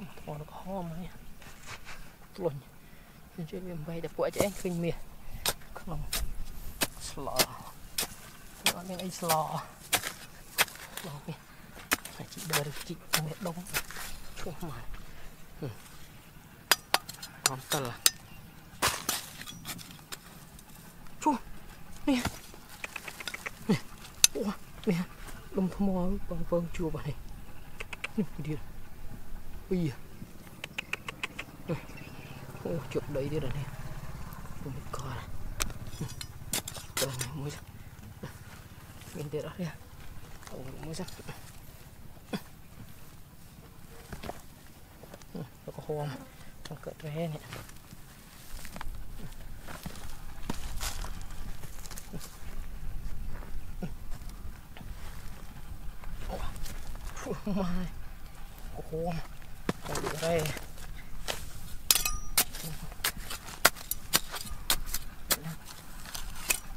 ខ្ញុំធំនឹងហមនេះត្លុញខ្ញុំជឿវា8តែពួកឯងឃើញមាសក្នុងស្លអត់មានអីស្លស្លមាសតែជីដើរជីមាសដុំឈុំមកអមតលឈុំនេះនេះអូនេះដុំថ្មបងពងជួបហ្នឹងនេះទៀត Ui Ô chụp đấy đi rồi nè. Oh my god Trời này mới sắc Bên tiệt đó nè này mới sắc Nó có hôm Trong cỡ tre nè. Mai. My. Oh my đây.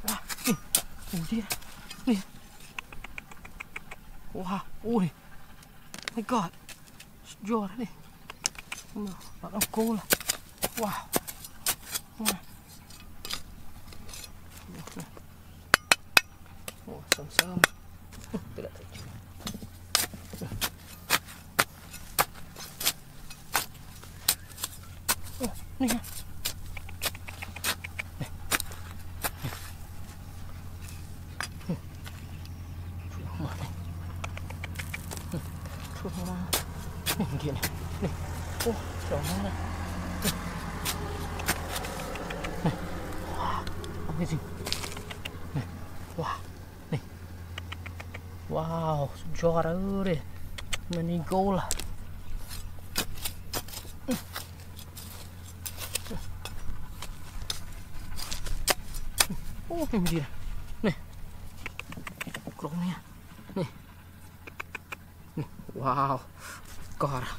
À, ui đi wow, ui. My god giò đấy này. Nó bắt ông cô là wow. giorare me ne gola ô mình gì này cột nha này wow cò ra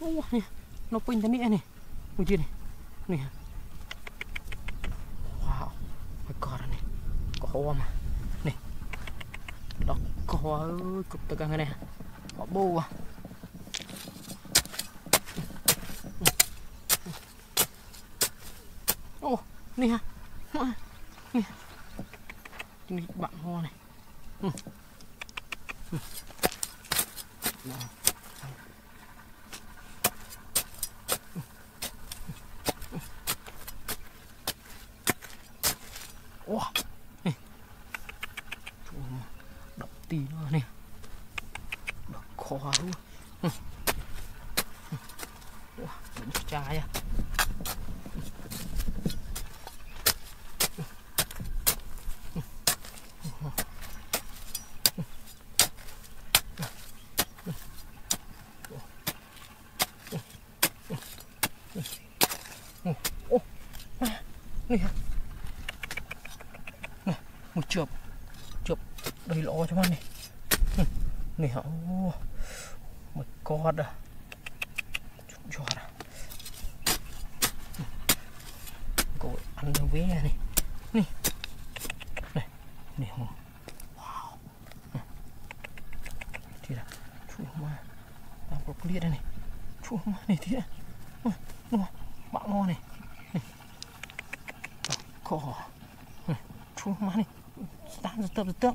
ô này nó pin thế này này ôi gì này này Cò mà. Nè. Đó cò ơi, cục tegang này. Bỏ bô à. Ồ, nè Nè Nè, bạn hoa này ừ. Ừ. Đó. Ồ, nè Chỗ mà đập tí nữa nè Đập khó luôn ừ. Ủa, đúng trai à Ô, nè, nè Nè, một chụp Chụp đầy lọ cho bạn này Ừ, Nè, ô My à. Chút à Cô ăn đâu vé này. Nè này, nè hông. Wow. Thì là Chú mà Đang đây này. Chú mà này thì Ôi, đúng không? Ngon này. Này. Đó, Chú mà này. Đang giật rất giật tớp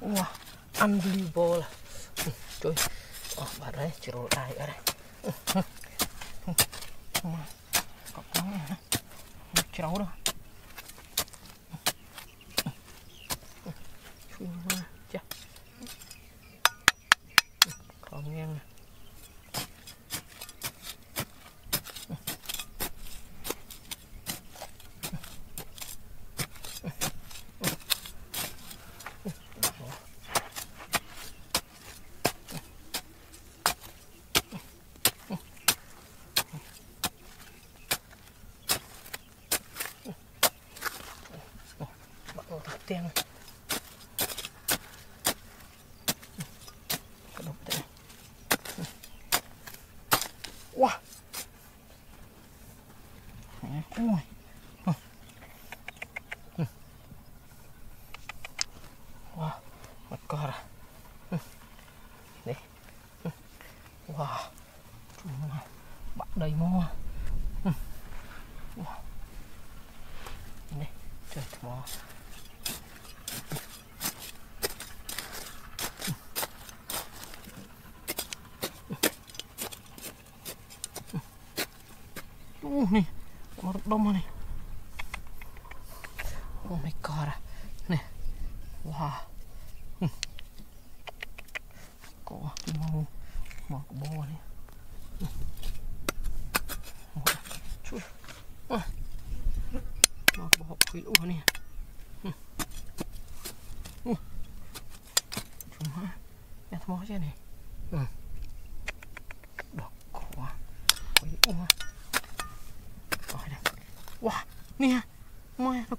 wow, unbelievable. Trời ở oh, bà đấy chỉ rồi đài ở đây. Không nóng này trấu đâu bông này oh my god nè. Wow cổ màu màu của bò này.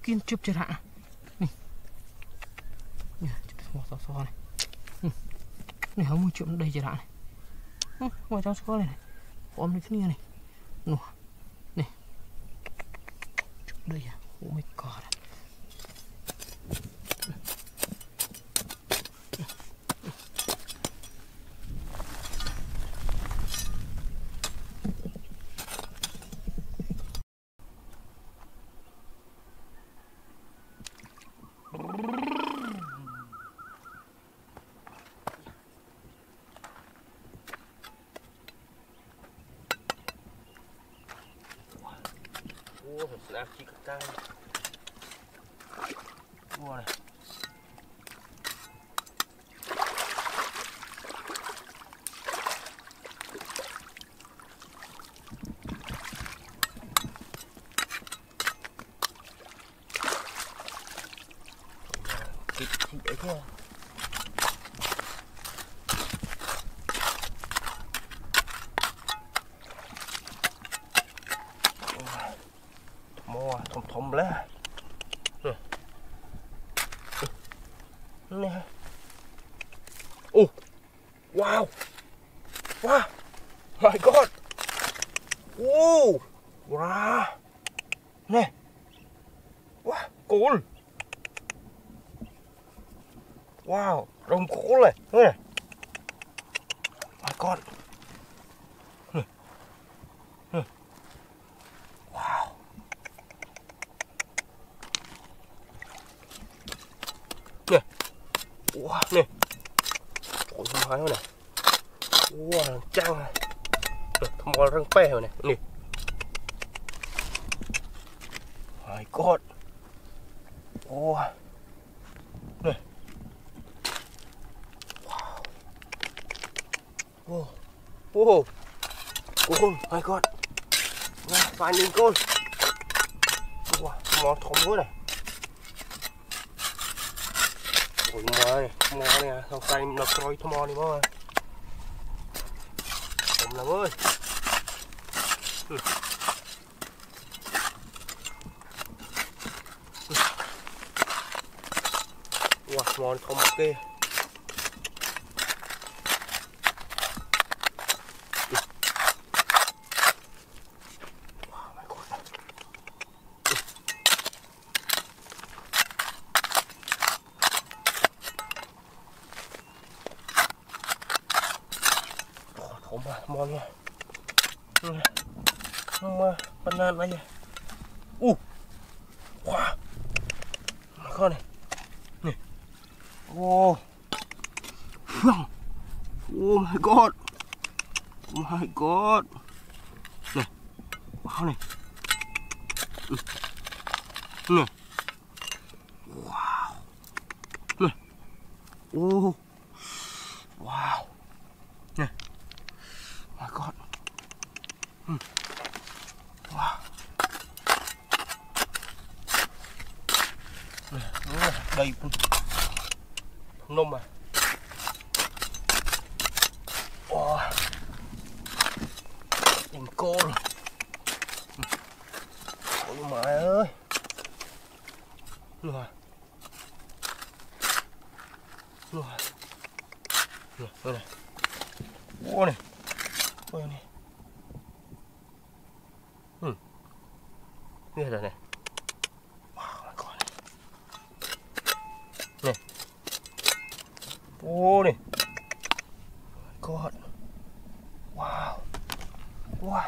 tiên chụp trên hạ. Này. Này. Ừ. Này một chụp nó đầy trên hạ này. Ừ, ngoài cháu xò này này. Ôm lên cái này này. bleh. Oh, wow. nha. Mà, banana ya. 哇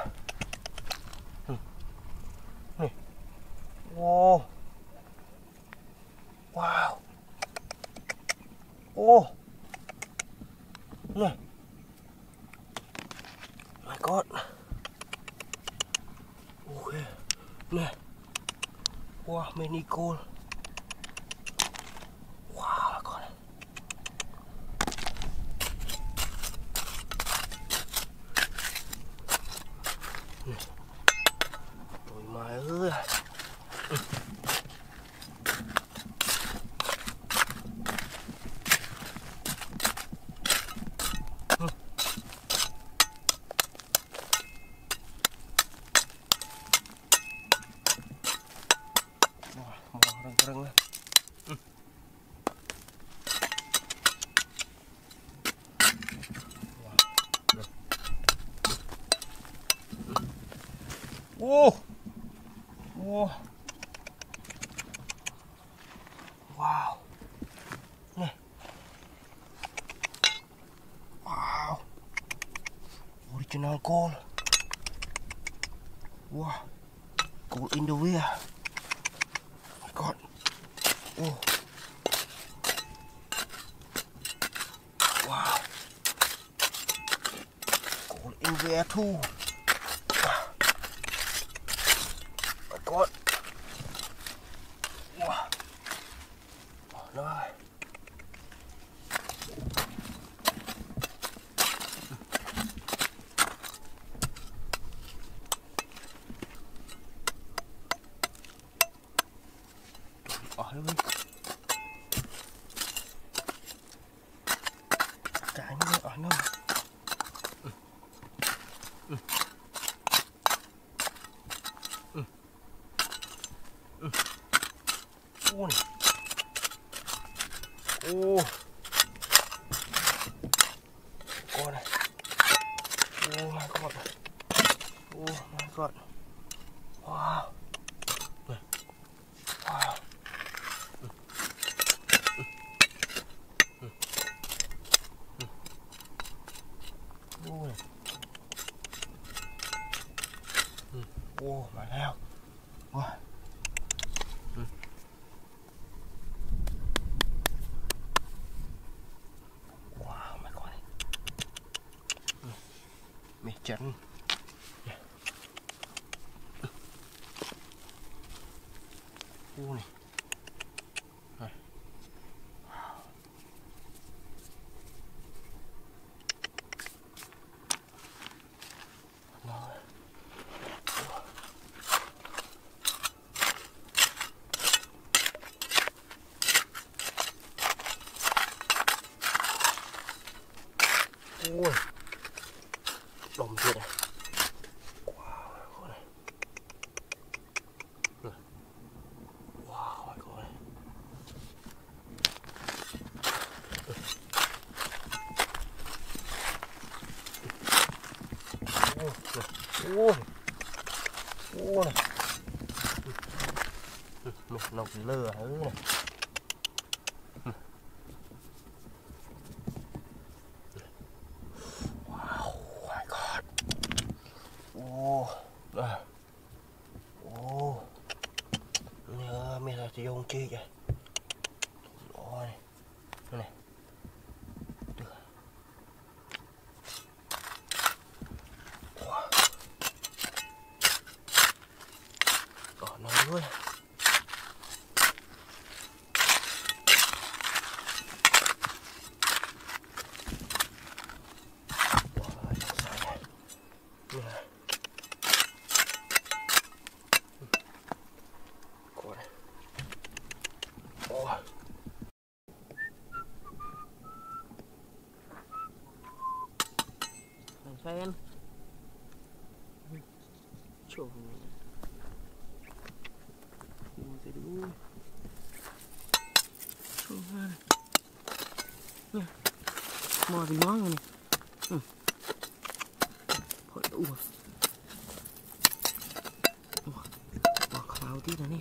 two. chẳng lừa hứ này wow my god ô oh. ô oh. mẹ là dùng chi vậy Trời Mua gì đủ Trời ơi Nè Mò thì ngon rồi nè Ừ Hỏi đủ à Mò khảo tí nữa nè.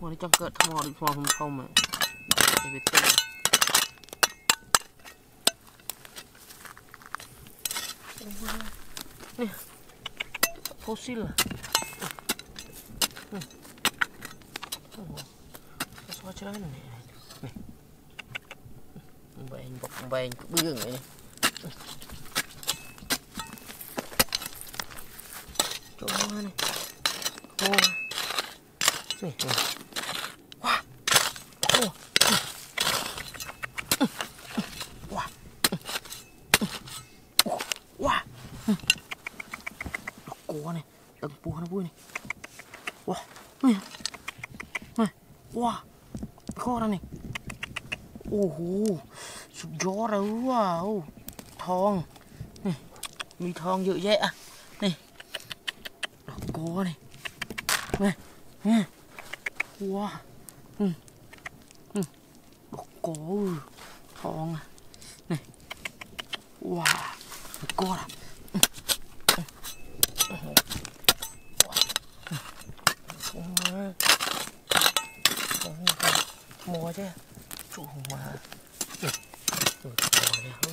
Mò đi trong cợt mò đi, mò không không mà. Để biết tên. Nè Fossil à Sao chơi này Nè Bèn bọc bèn bươn vậy nè Chỗ hoa này Hoa Nè đằng bùa nó vui này. Wow. Này. Này. Wow. Kho ra này. โอ้โห สุดยอดเลยว้าว ทอง นี่ มีทองเยอะแยะอ่ะ Mua chứ Chủ mà Rồi mò này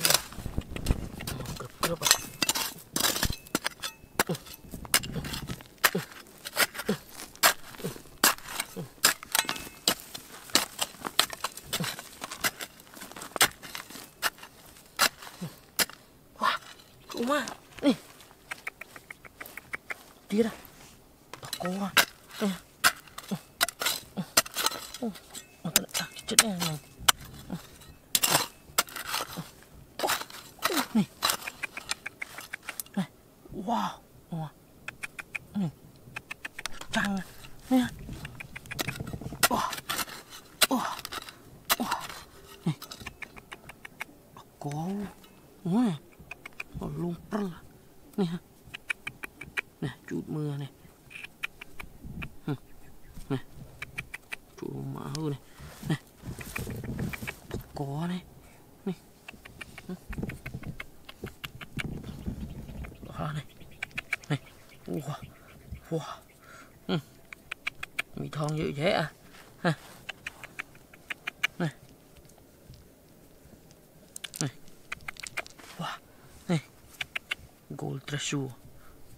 Russia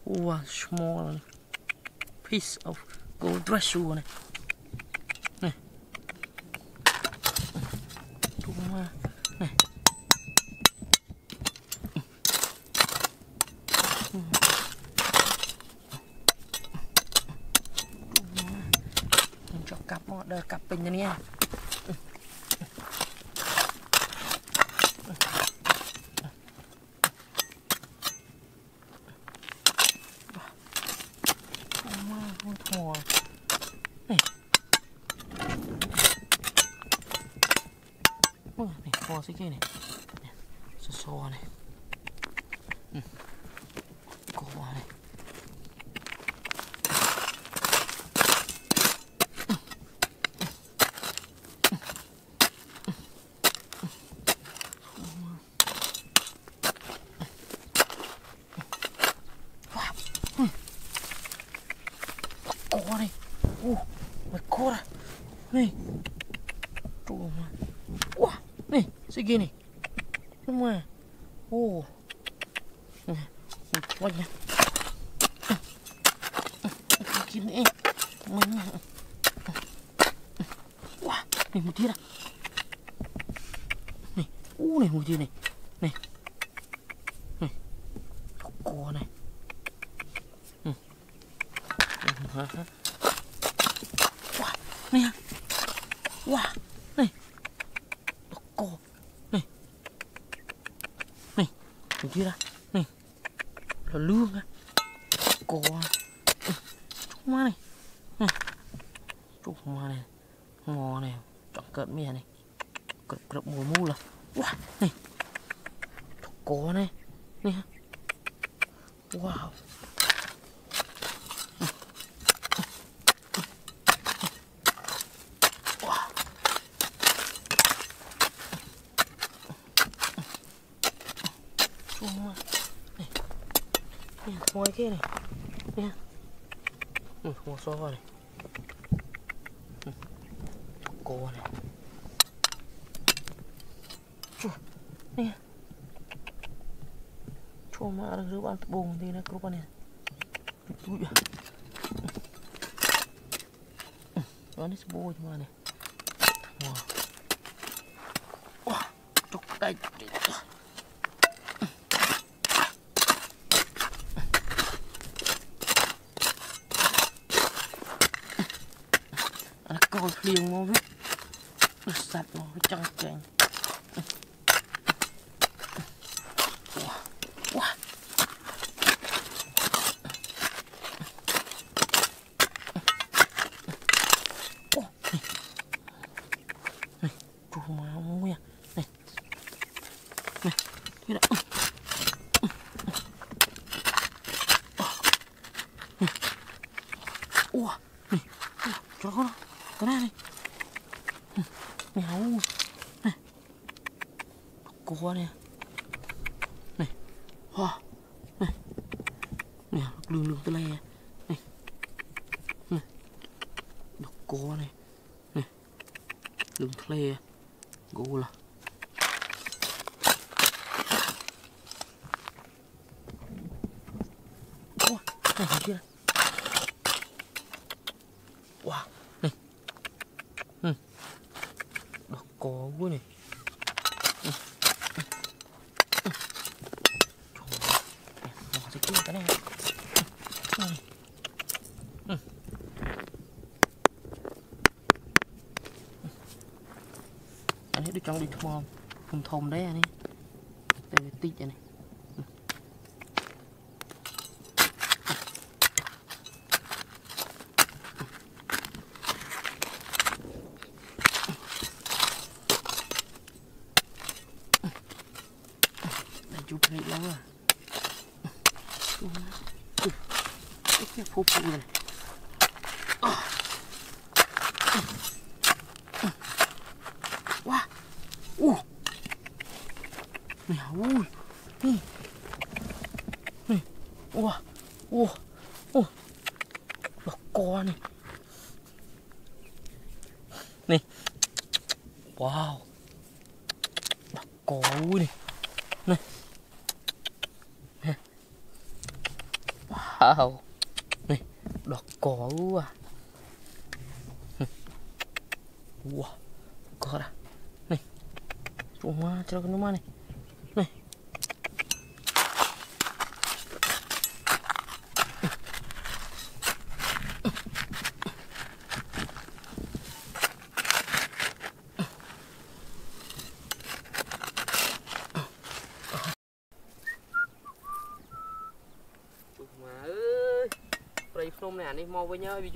or small piece of gold Russia นะนี่ดูมานี่จะกลับหมดเดินกลับเป็นยังไง này thò xí kia này xò xò này ừ. cổ này cổ này u mày cổ ra này trụ mà wow này cái kia này. Nhưng mà ô này quay nha. Cái kia này. Mình wow này một tiết ừ. à này. U này một tiết này này này cua này ừ. Ừ, wow, nè wow này độc cua này này nhìn chưa ra. Này. Là lương á. Có ừ. Chúc má này. Này. Chúng má này. Ngò này. Chẳng cận mẹ này. Cận cận mùi mu là. Wow này. Có này nè wow wow Wow. Này. Nè, ngoài kia này nè ừ, mua này ừ. cô này Chua. nè Cuma ada gerupan tebung di nak gerupan ni. Itu ya. Mana bôi cho ni. này, wow. Kuah nih nih wah nih nih lương lương tới đây nih nih độc cô này nih lương thê gỗ là Ủa, này hình kia Wow, này ừ. Đó có quá này ừ. Ừ. Trời ơi, bỏ ra kia cái này ừ. Ừ anh ấy đấy anh ấy. Đây là này đây, chụp hình lâu à. Cái phô phô này. Wow. Ủa Mẹ ui Nè Nè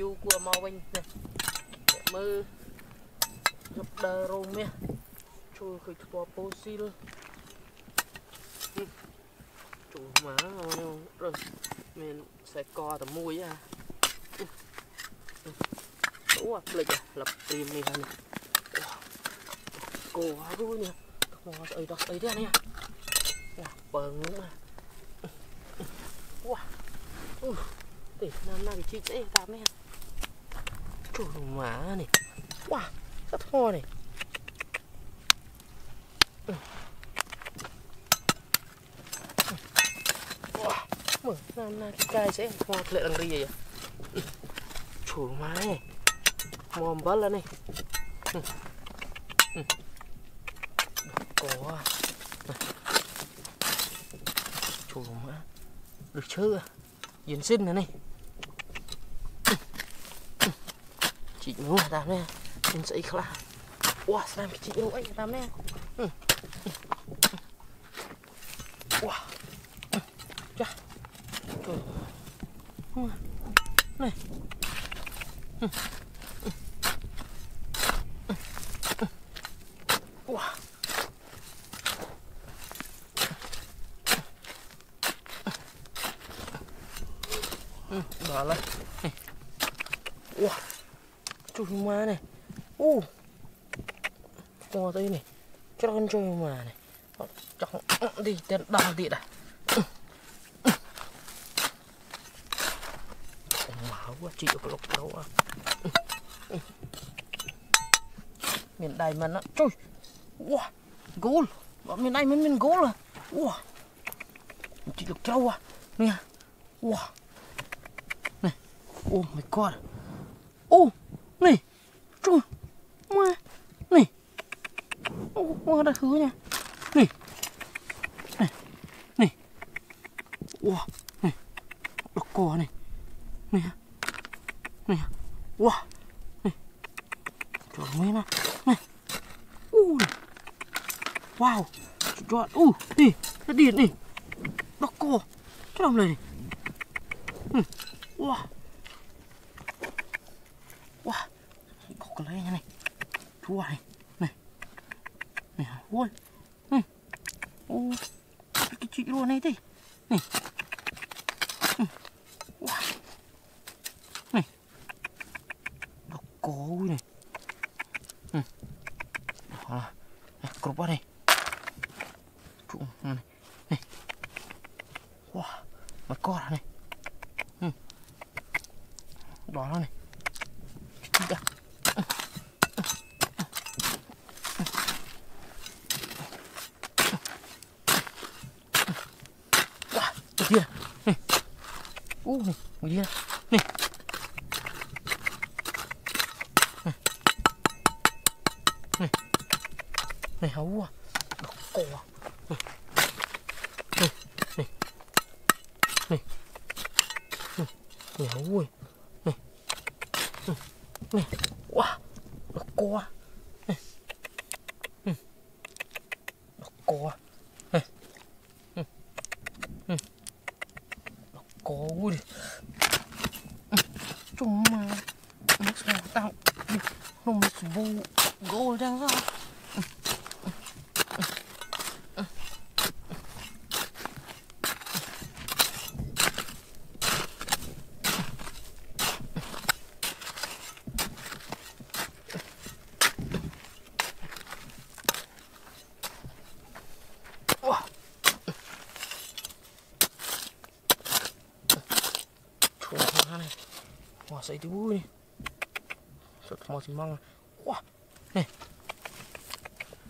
យ view គួរមកវិញនេះមើលយកដើររោមមាសជួយឃើញថ្មប៉ូស៊ីលចូលមកនេះរើសមានខ្សែកតែមួយហ่าអូអាផ្លេចលឹបព្រីមនេះហើយគោហើយនេះថ្មស្អីដល់ស្អីទេនេះវ៉ាពើងនោះវ៉ាអឺទេណាំណាគេជីកស្អីតាមនេះ má này wow rất to này? Wow mở ra na cái cay sẽ hoa lệ đằng đi vậy? Chủ má này mòm bớt lên này. Có chủ má được chưa, yên sinh nữa này. ជីកនោះតាមនេះមានស្អីខ្លះវ៉ាស្នាមជីកនោះអីតាមនេះ chơi mà chui này. Chọn đi tên đào đi này, máu quá chịu cái lục đâu à miền Đài mà nó chui wow gol bọn miền Đài mình miền gol à wow chị được trâu à. Nè. Wow này oh my god. Oh này trời ma này ô đã thứ nha. Này. Này. Này. Wow này. Đọc cò này. Này à. này à. wow này. Trời mấy mà này. U này. Wow. Chọn u, đi. Nó điện đi. Đọc cò. Cái đồng này này wow wow có cái lấy này chua này này này ôi này ô cái chị luôn này đi này wow này nó có ui này ừ. đó là này cột vào đây trụ này này wow mà co này ừ. đó là này Dạ. Wow, cái kia này. Ú này, cái kia này. Này. Này. Này hấu à. Độc cổ à. Này. Này. Này. Này. Này. Này hấu ơi. Này. Này. này wow nó co này nó co này nó co ui chúng mà nó sẽ tạo nó mới vô gol đang ra này Wah, saya itu ni. Sat masih mang. Wah. Nih.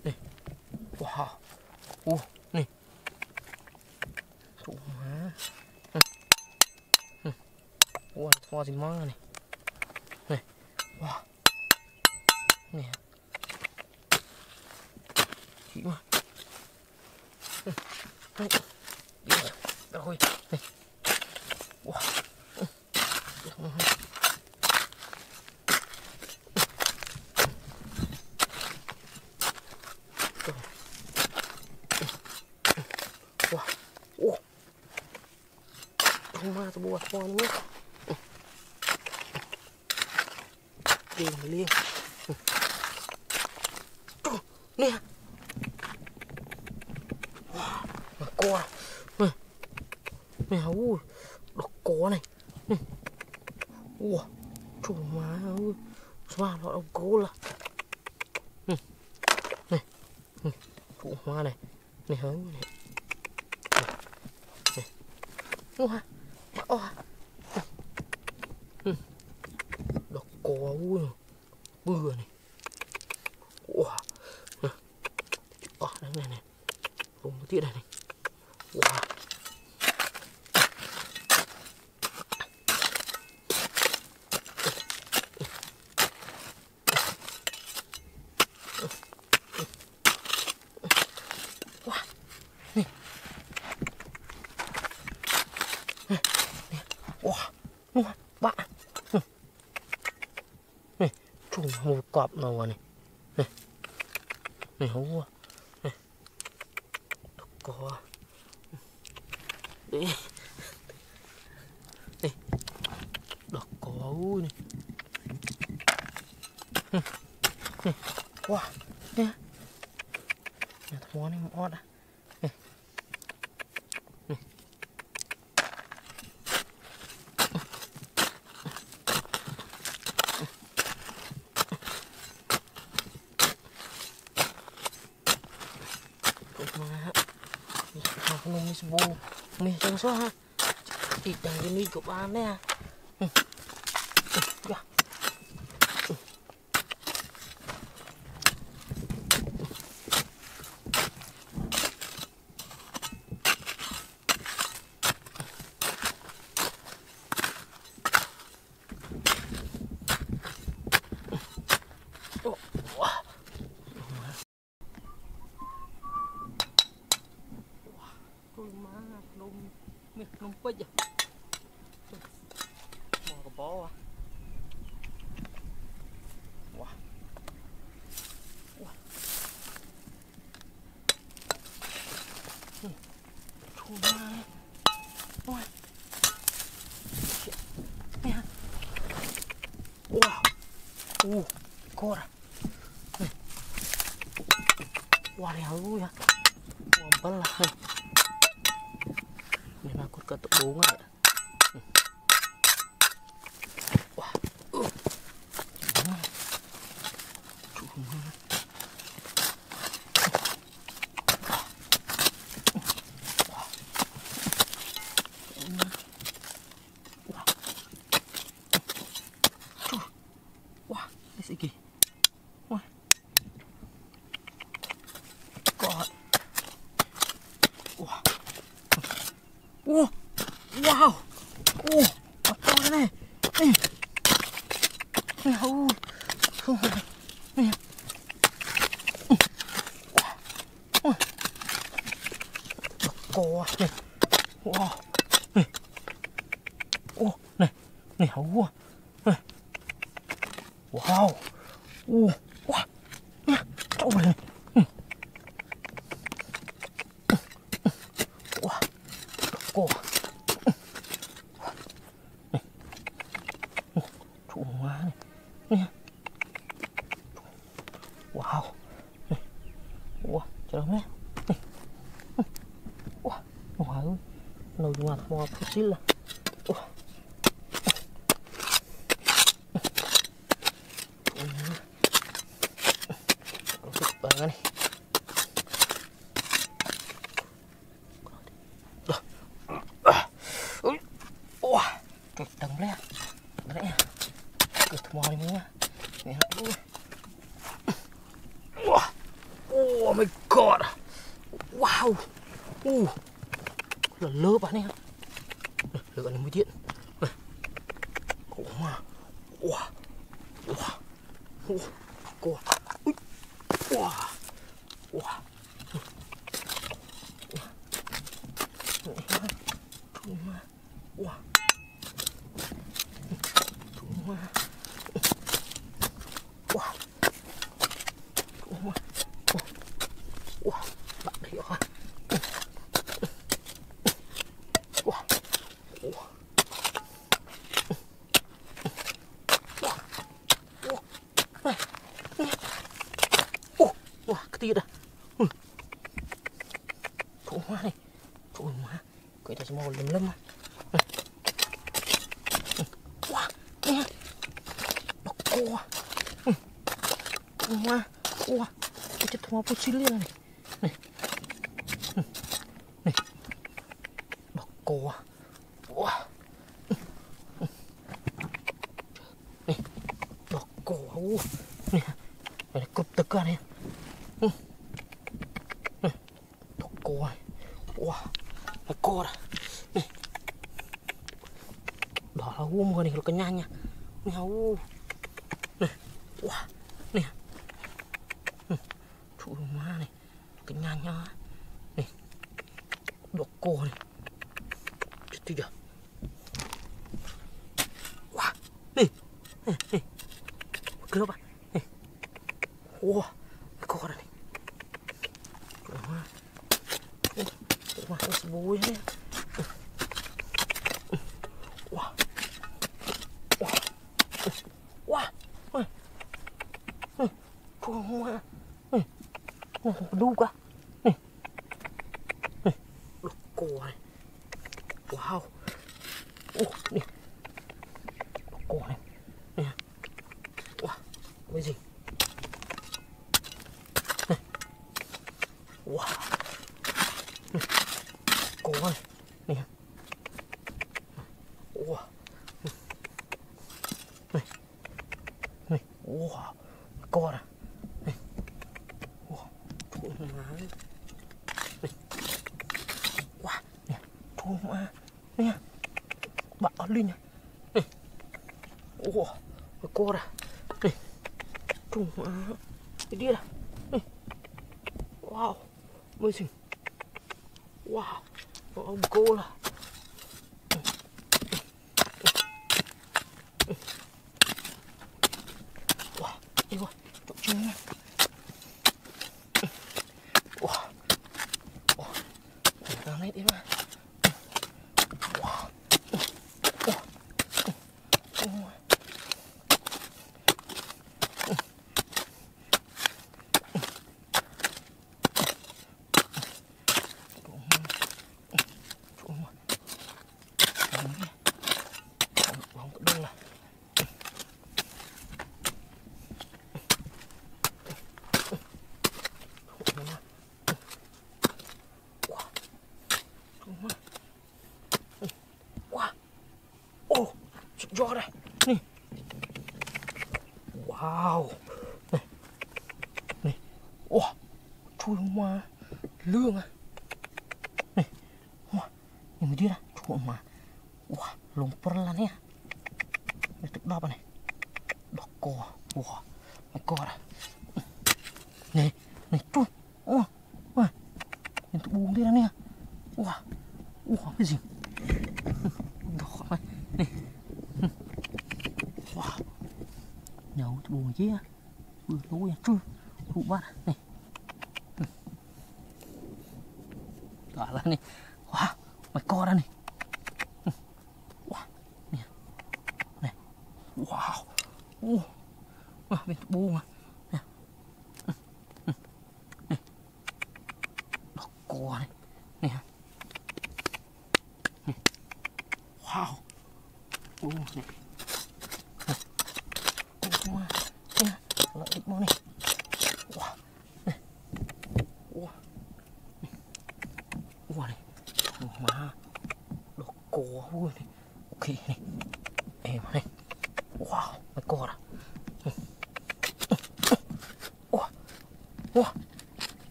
Nih. Wah. Uh, nih. Tuh, mah. Hmm. Hmm. Wah, masih mang nih. Nih. Wah. Nih. Chị mà. Nih. Nih. Rồi. Nih. Wah. Wah, oh, rumah tu buat apa ni? nè mà co. Nè, nè, ui, độc có này. Ủa, chủ má ơi, sao nó ông cố là. Này, chủ hoa này, này hớ này Này, hoa no money aku mismo. May isang yang Itang Tidak ikaw pa aneh. Ah. Hmm. 哇哇哦哇哦我的哎哎好好。哇，哇、こちるやん。Ủa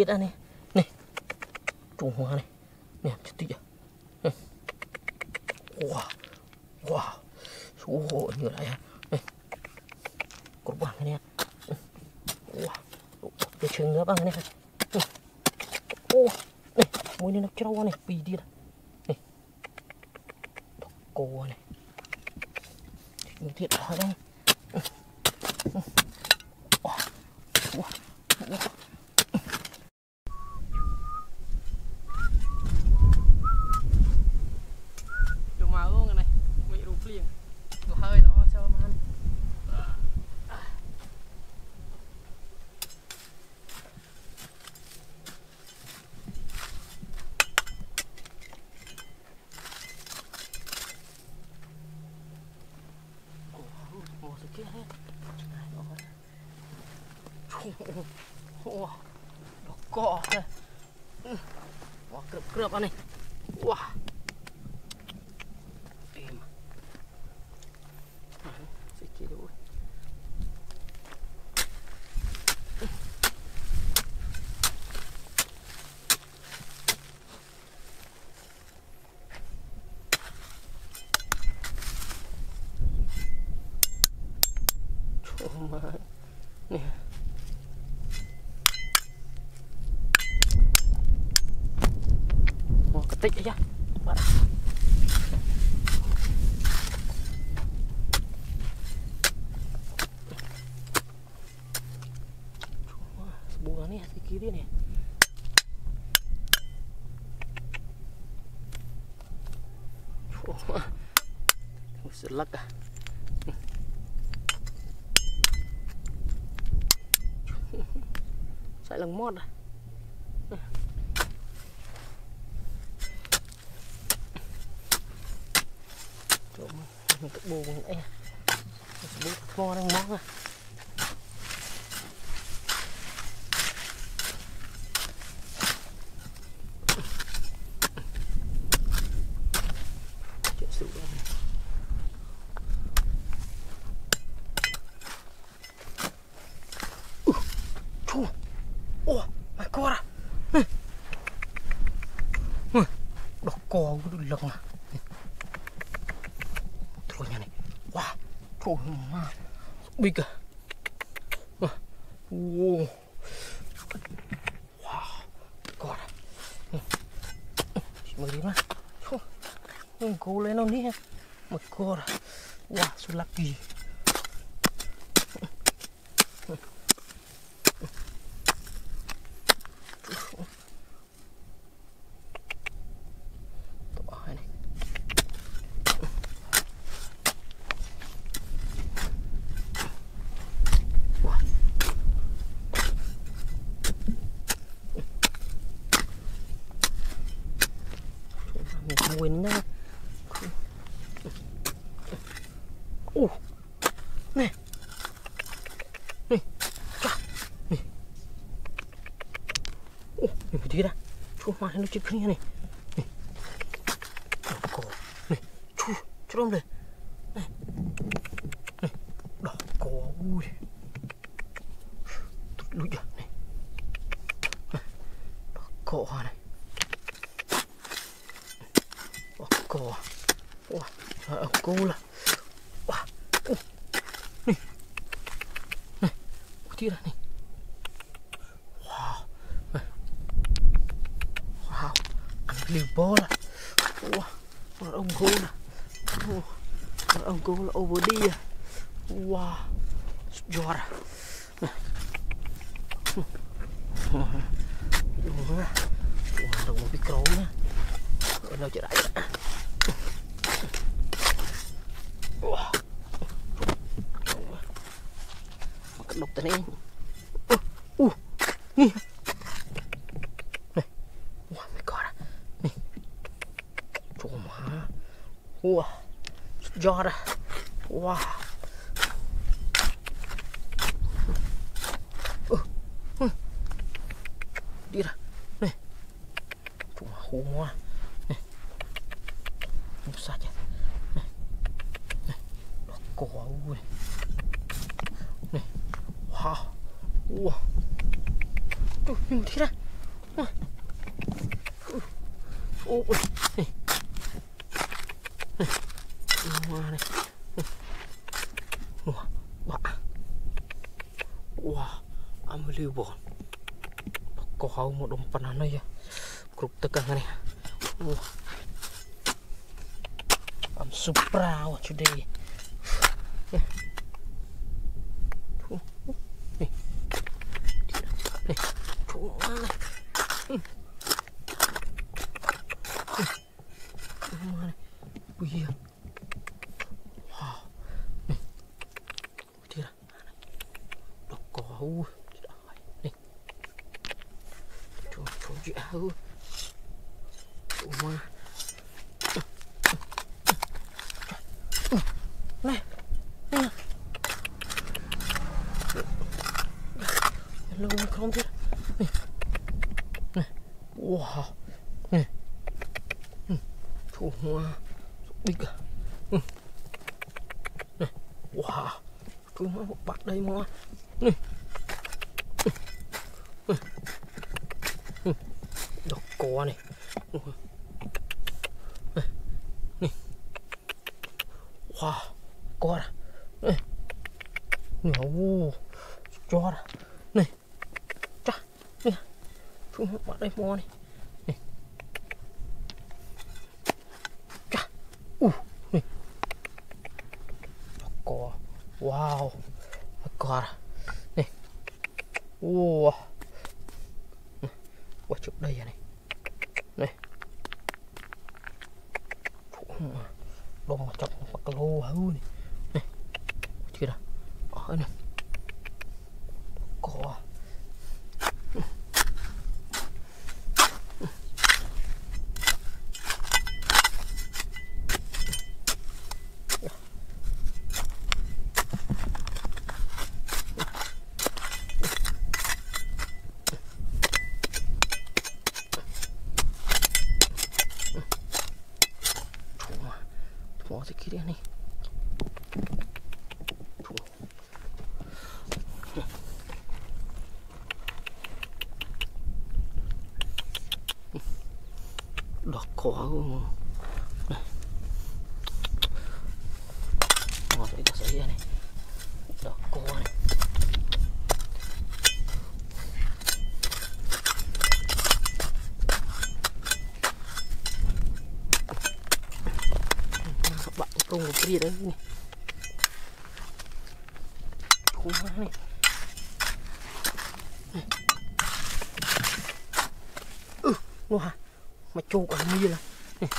ទៀតអានេះ nó cọ kìa Ủa, detik ya cuma sebuahnya sedikit nih. Cuma selak ah. Saya lemot ah. ប៊ូអីស្ប៊ូថ្មហ្នឹងមកណា big à. Wow. Wow. God. Maganda. Ang kulay nun niya. Magkora. Wow, sulaki. So Look at kia này all over there. Wow, giọt. Đúng á. Wow, đồng một cái cấu nhá. Ở đâu chạy đại. Wow. Mà cắt đục tên em. Joe. One. kiri nih Udah kok aku mau gì đấy này khủng quá này ừ, ừ nó hả? Mà chô còn như là này.